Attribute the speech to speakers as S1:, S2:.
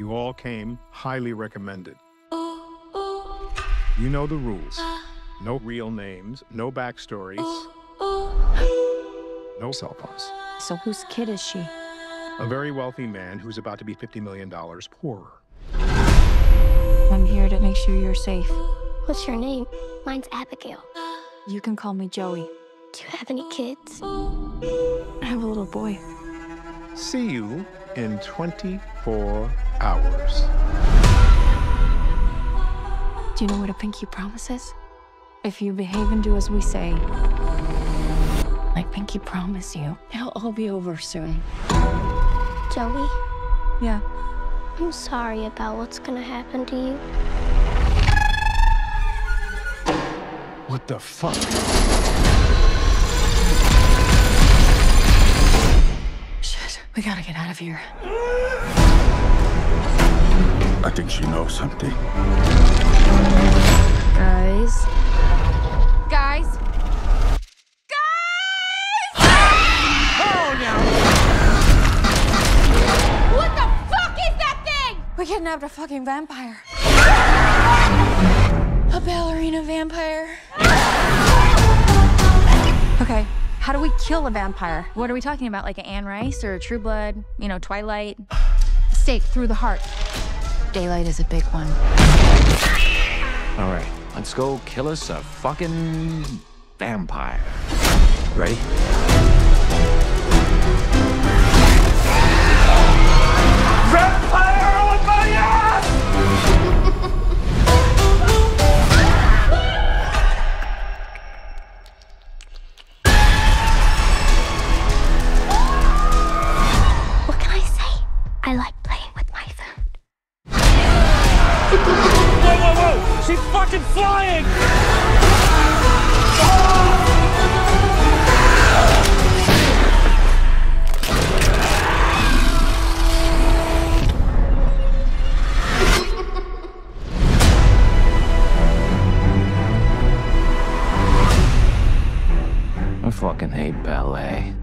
S1: You all came highly recommended. You know the rules. No real names, no backstories, no cell phones.
S2: So whose kid is she?
S1: A very wealthy man who's about to be $50 million poorer.
S2: I'm here to make sure you're safe.
S3: What's your name? Mine's Abigail.
S2: You can call me Joey.
S3: Do you have any kids?
S2: I have a little boy.
S1: See you in 24 hours.
S2: Do you know what a pinky promise is? If you behave and do as we say, I pinky promise you, it'll all be over soon.
S3: Joey,
S2: Yeah.
S3: I'm sorry about what's gonna happen to you.
S1: What the fuck?
S2: We gotta get out of here.
S4: I think she knows something.
S2: Guys. Guys. guys!
S5: What the fuck is that thing?
S2: We kidnapped a fucking vampire. A ballerina vampire. Okay, how do we kill a vampire?
S5: What are we talking about? Like an Anne Rice or a True Blood? You know, Twilight?
S2: Stake through the heart. Daylight is a big one.
S6: All right, let's go kill us a fucking vampire. Ready? She's fucking flying! I fucking hate ballet.